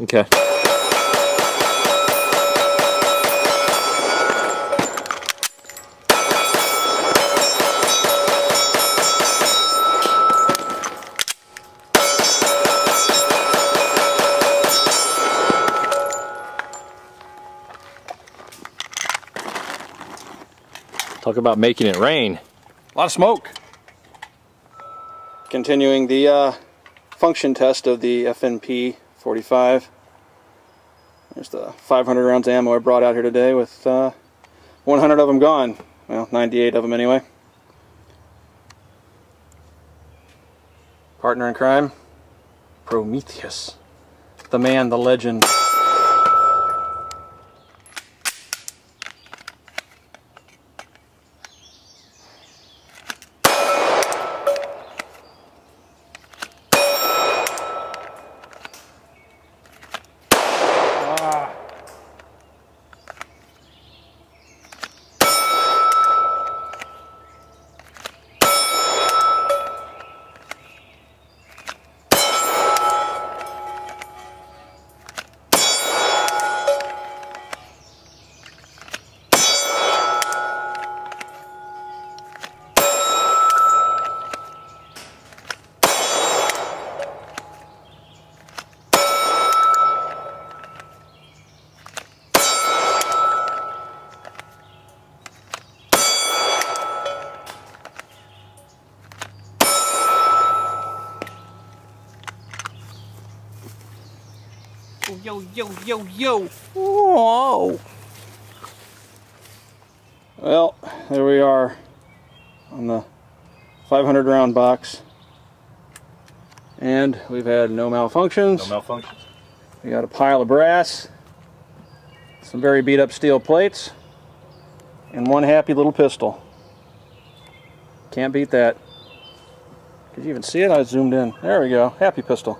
Okay. Talk about making it rain. A lot of smoke. Continuing the uh, function test of the FNP 45. There's the 500 rounds of ammo I brought out here today with uh, 100 of them gone. Well, 98 of them anyway. Partner in crime, Prometheus. The man, the legend. Yo, yo, yo, yo. Whoa. Well, there we are on the 500 round box. And we've had no malfunctions. No malfunctions. We got a pile of brass, some very beat up steel plates, and one happy little pistol. Can't beat that. Could you even see it? I zoomed in. There we go. Happy pistol.